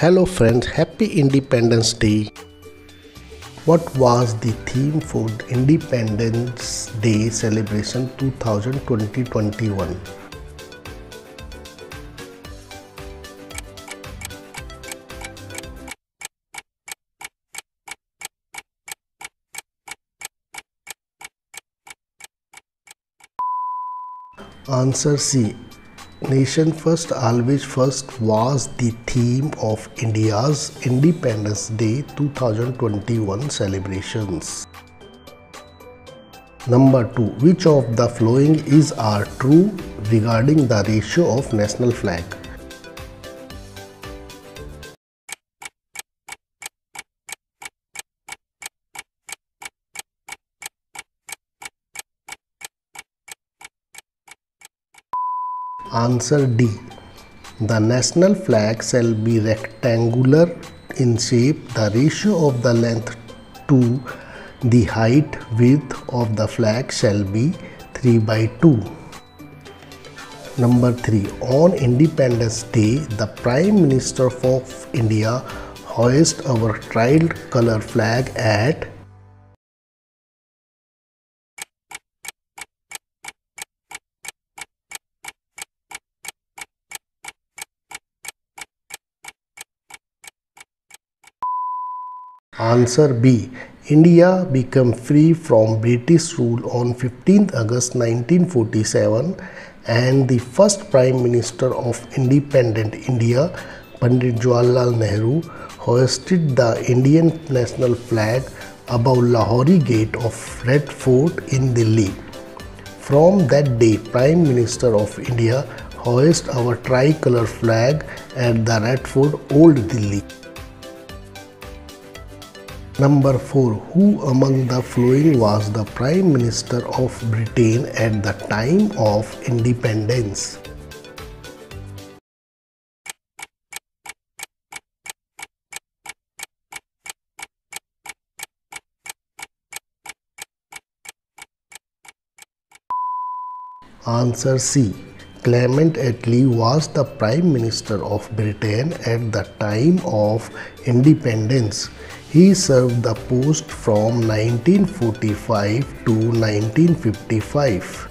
Hello friends, happy Independence Day. What was the theme for Independence Day celebration 2020-21? Answer C. Nation First Always First was the theme of India's Independence Day 2021 celebrations. Number 2. Which of the following is are true regarding the ratio of national flag? Answer D. The national flag shall be rectangular in shape. The ratio of the length to the height width of the flag shall be 3 by 2. Number 3. On Independence Day, the Prime Minister of India hoist our tri-color flag at Answer B. India became free from British rule on 15th August 1947 and the first Prime Minister of independent India, Pandit Jawaharlal Nehru, hoisted the Indian national flag above Lahori Gate of Red Fort in Delhi. From that day, Prime Minister of India hoisted our tricolor flag at the Red Fort, Old Delhi. Number 4. Who among the following was the Prime Minister of Britain at the time of independence? Answer C. Clement Attlee was the Prime Minister of Britain at the time of independence. He served the post from 1945 to 1955.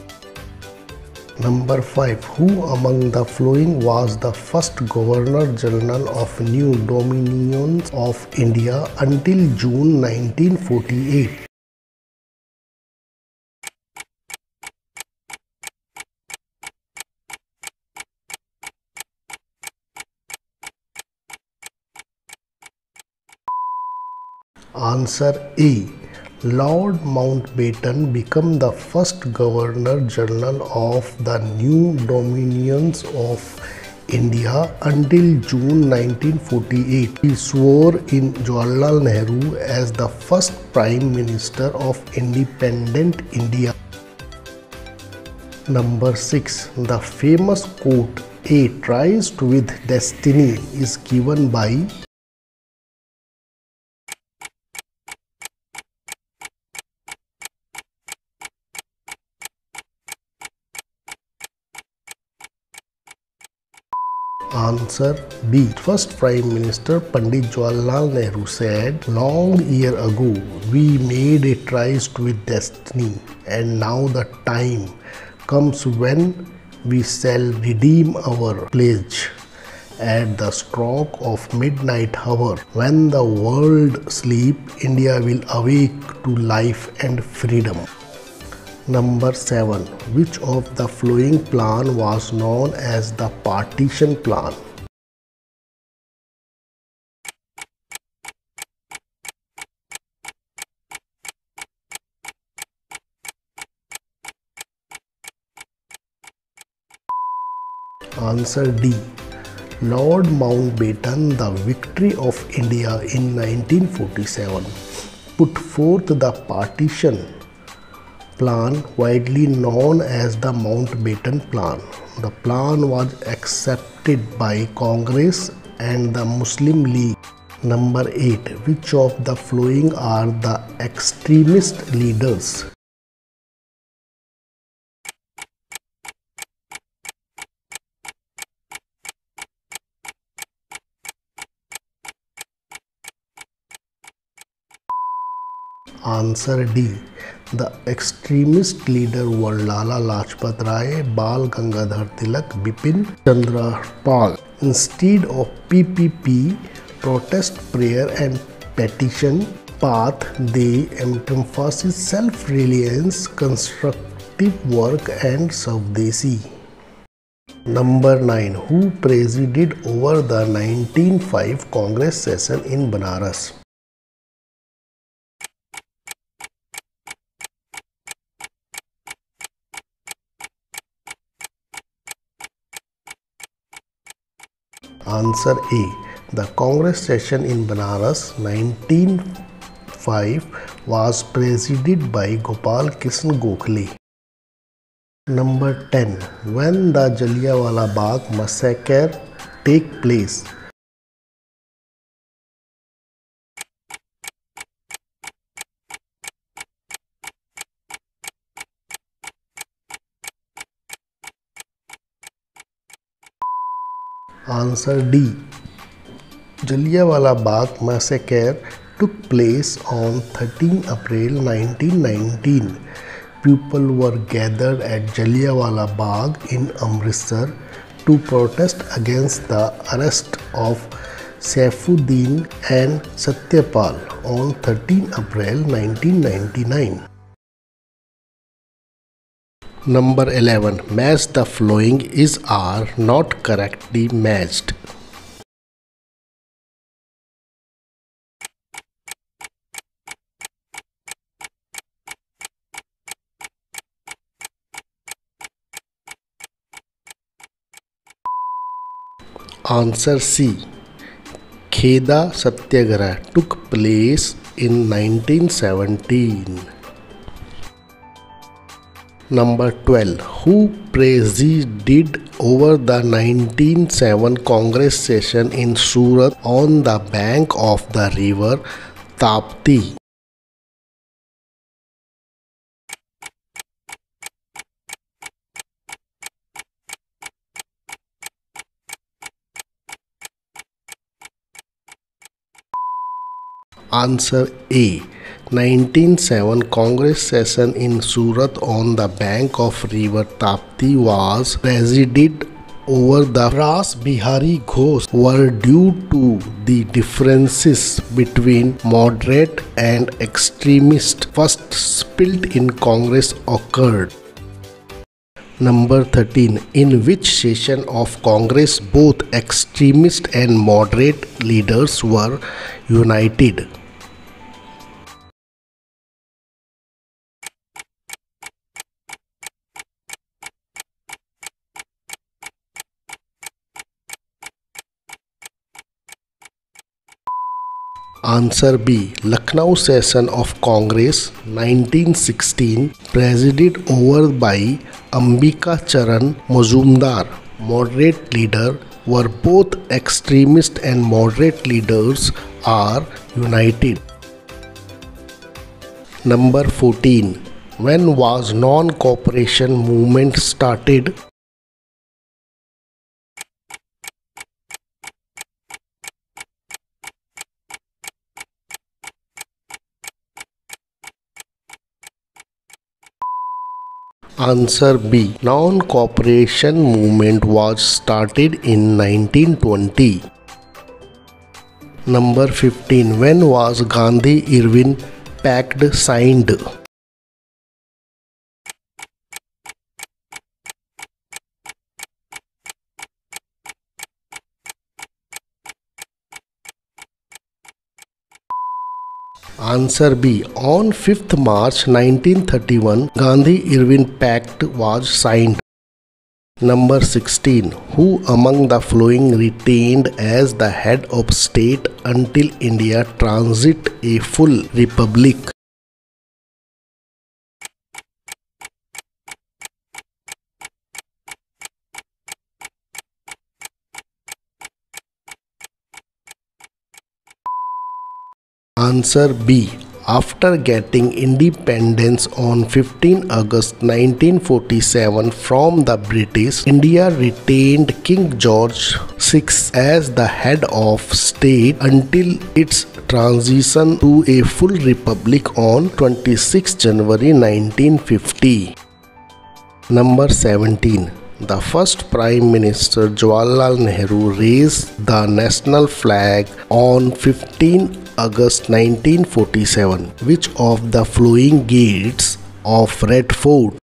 Number 5. Who among the following was the first Governor General of New Dominions of India until June 1948? Answer A. Lord Mountbatten became the first Governor General of the new Dominions of India until June 1948. He swore in Jawaharlal Nehru as the first Prime Minister of independent India. Number 6. The famous quote, A tryst with destiny is given by Answer B. First Prime Minister Pandit Jawaharlal Nehru said, Long year ago, we made a tryst with destiny, and now the time comes when we shall redeem our pledge. At the stroke of midnight hour, when the world sleep, India will awake to life and freedom. Number 7. Which of the following plan was known as the partition plan? Answer D. Lord Mountbatten, the Viceroy of India in 1947, put forth the partition plan widely known as the Mountbatten Plan. The plan was accepted by Congress and the Muslim League. Number 8. Which of the following are the extremist leaders? Answer D. The extremist leader were Lala Lajpat Rai, Bal Gangadhar Tilak, Bipin Chandra Pal. Instead of PPP, protest prayer and petition path, they emphasize self-reliance, constructive work and Swadeshi. Number 9. Who presided over the 1905 Congress session in Banaras? Answer A, the Congress session in Banaras 1905 was presided by Gopal Krishna Gokhale. Number ten when the Jallianwala Bagh massacre take place answer D. Jallianwala Bagh massacre took place on 13 April 1919 people were gather at Jallianwala Bagh in Amritsar to protest against the arrest of Saifuddin and Satyapal on 13 April 1999 Number 11. Match the following is are not correctly matched. Answer C. Kheda Satyagraha took place in 1917. Number 12. Who presided over the 1907 Congress session in Surat on the bank of the river Tapti? Answer A. 1907 Congress session in Surat on the bank of river Tapti was presided over the Ras Bihari Ghosh were due to the differences between moderate and extremist first split in Congress occurred. Number 13. In which session of Congress both extremist and moderate leaders were united? Answer B. Lucknow session of Congress 1916 presided over by Ambika Charan Mazumdar, moderate leader, were both extremist and moderate leaders are united. Number 14. When was non-cooperation movement started? Answer B. Non-cooperation movement was started in 1920. Number 15. When was Gandhi-Irwin Pact signed? Answer B. On 5th March 1931, Gandhi-Irwin Pact was signed. Number 16. Who among the following retained as the head of state until India transit a full republic? Answer B. After getting independence on 15 August 1947 from the British, India retained King George VI as the head of state until its transition to a full republic on 26 January 1950. Number 17. The first Prime Minister Jawaharlal Nehru raised the national flag on 15 August 1947. Which of the following gates of Red Fort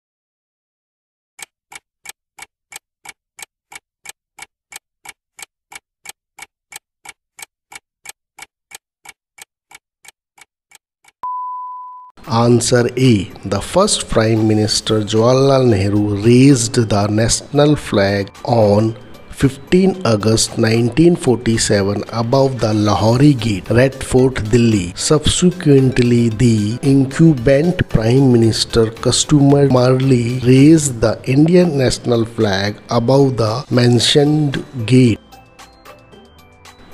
Answer A. The first Prime Minister Jawaharlal Nehru raised the national flag on 15 August 1947 above the Lahori Gate, Red Fort, Delhi. Subsequently, the incumbent Prime Minister customarily raised the Indian national flag above the mentioned gate.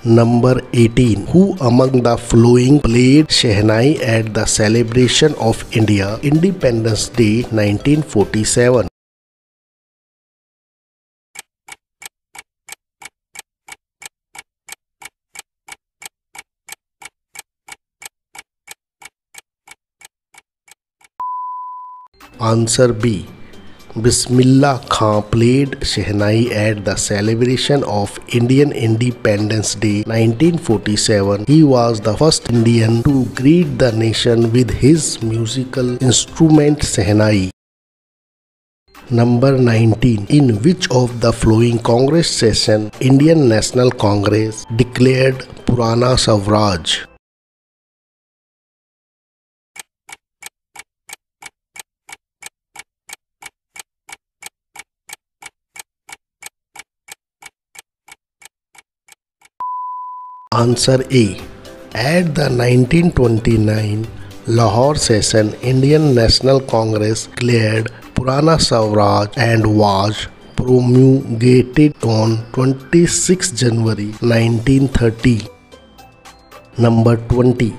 Number 18. Who among the following played Shehnai at the celebration of India Independence Day 1947? Answer B. Bismillah Khan played Shehnai at the celebration of Indian Independence Day 1947. He was the first Indian to greet the nation with his musical instrument Shehnai. Number 19. In which of the following Congress session Indian National Congress declared Purana Swaraj? Answer A. At the 1929 Lahore session, Indian National Congress declared Purana Swaraj and was promulgated on 26 January 1930. Number 20.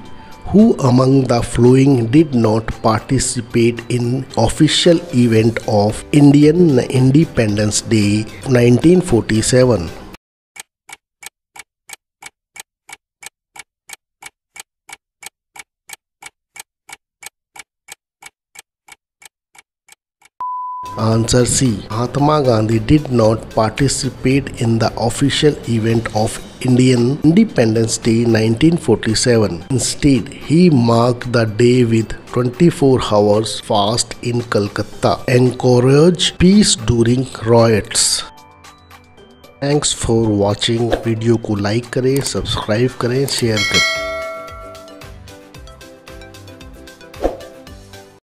Who among the following did not participate in official event of Indian Independence Day 1947? Answer C. Mahatma Gandhi did not participate in the official event of Indian Independence Day 1947. Instead, he marked the day with 24 hours fast in Calcutta, encourage peace during riots. Thanks for watching video को like करें subscribe करें share करें